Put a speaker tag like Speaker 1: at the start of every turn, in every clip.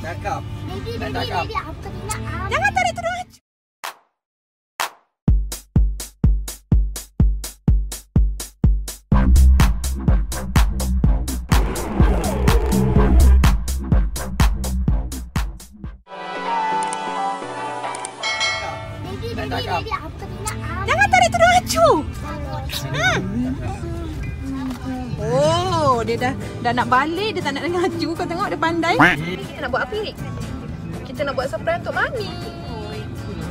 Speaker 1: Cakap. Cakap.
Speaker 2: daddy, apa nak am?
Speaker 3: Jangan tarik tudung
Speaker 2: daddy,
Speaker 1: cakap.
Speaker 2: daddy, apa nak am?
Speaker 3: Jangan tarik tudung Acu. Hmm. Oh, dia dah dah nak balik, dia tak nak dengar Acu. Kau tengok dia pandai. Kita nak buat apa ni? Kita nak buat surprise untuk Mami.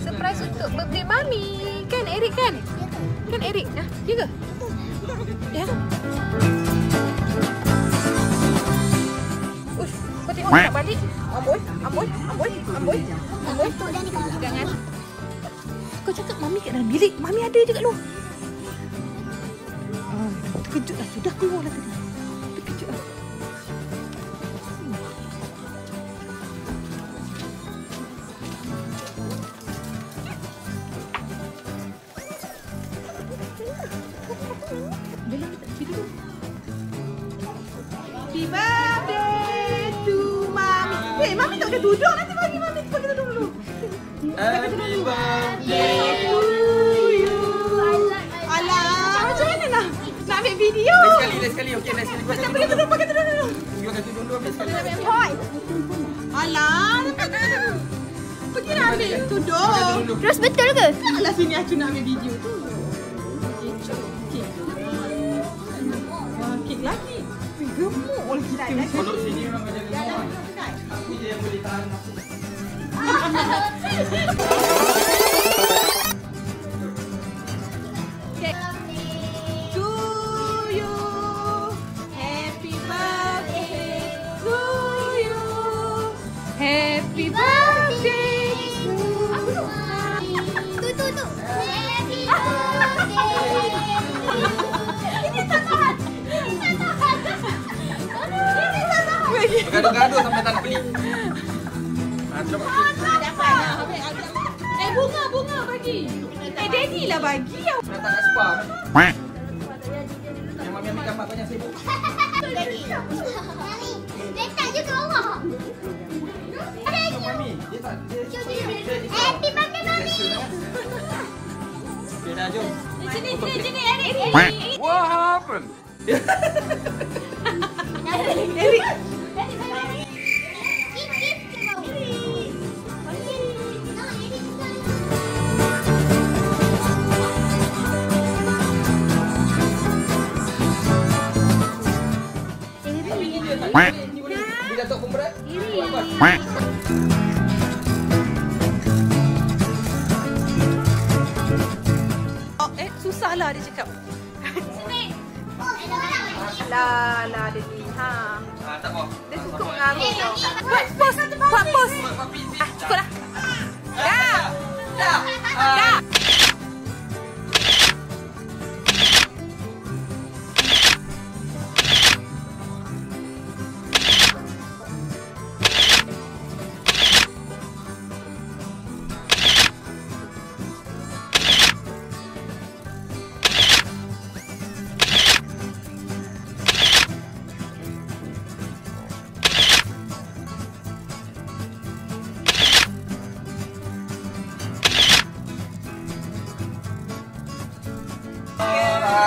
Speaker 3: Surprise untuk birthday Mami. Kan Eric kan? Kan Eric? Ha? Ya ke? Ya. Ush, kau tengok dia nak balik. Amboi, amboi, amboi, amboi, amboi. Jangan. Kau cakap Mami kat dalam bilik. Mami ada je kat luar. Ah, terkejut lah. Sudah keluar lah tadi. Happy birthday to Mami. Eh, Mami tak boleh duduk. Nanti bagi Mami pergi dulu.
Speaker 1: Happy birthday.
Speaker 3: Video?
Speaker 1: Lagi sekali, lagi sekali. Okey, lagi sekali.
Speaker 3: Pergi duduk, pakai dulu.
Speaker 1: Keluarkan tudung dulu habis sekali.
Speaker 3: Alah, pergi nak ambil tudung.
Speaker 1: Dulu.
Speaker 2: Terus betul ke?
Speaker 3: Taklah sini aku nak ambil video tu. Kek. Lagi. Gemuk lagi kita.
Speaker 1: Kalau sini memang macam gemuk. Aku je yang boleh tahan nafsu.
Speaker 3: Happy birthday to
Speaker 2: Tu, tu, tu. Happy birthday. Ini tak tahan. Ini tak tahan. Ini tak tahan.
Speaker 1: Bergaduh-gaduh sampai tak beli. Ah, kasih.
Speaker 3: Dapat lah. Eh, bunga, bunga bagi. Eh, Daddy lah bagi.
Speaker 1: Nak tak nak spa. Yang mami ambil gambar banyak sibuk. Dia dah jom.
Speaker 3: Sini, sini, sini, Eric.
Speaker 1: What happened?
Speaker 3: Eric.
Speaker 1: Dia Datuk pun berat.
Speaker 3: Oh, eh, susah lah dia cakap. Lah, lah dia ni. Ha.
Speaker 1: Ah, tak apa.
Speaker 3: Dia suka mengarut tau. Buat pos.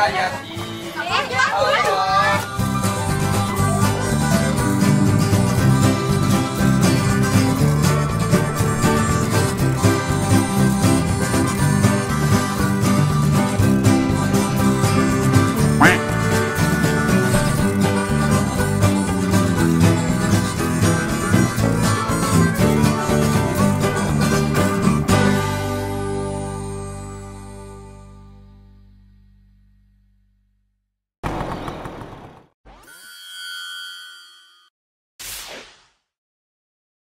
Speaker 1: playas